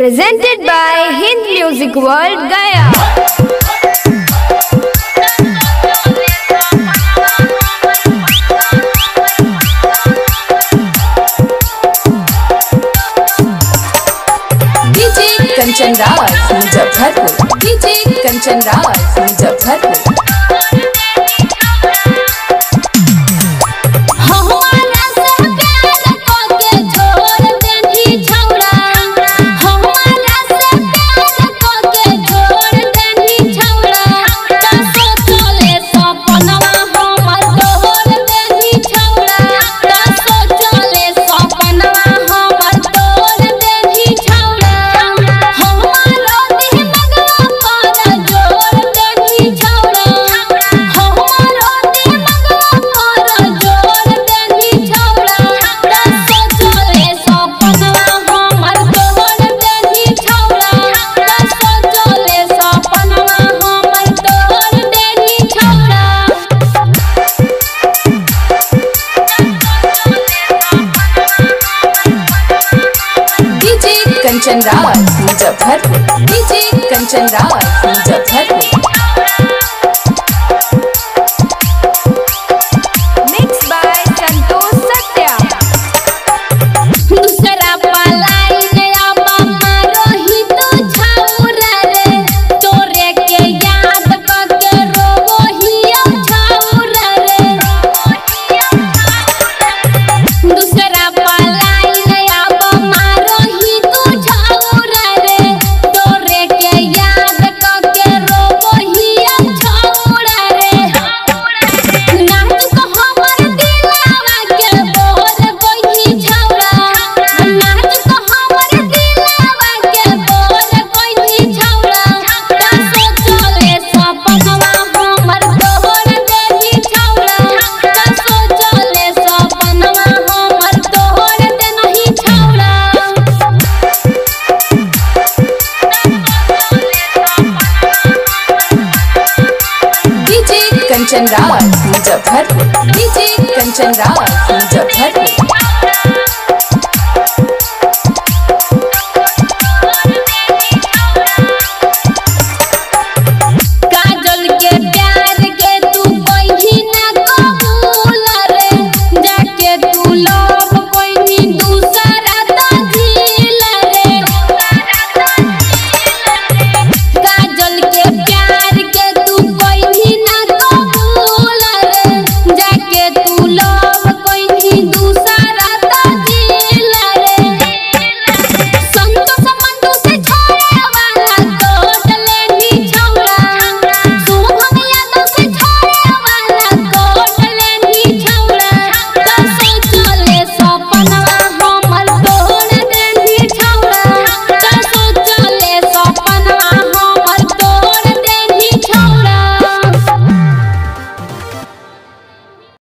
presented by Hind music world Gaya Kanchan Rawat Muzaffarpur कंचन रावत कंचन रावत पूजा भर में डीजे कंचन रावत पूजा भर में कंचन राज मुजफ्फरपुर डीजे कंचन राज मुजफ्फरपुर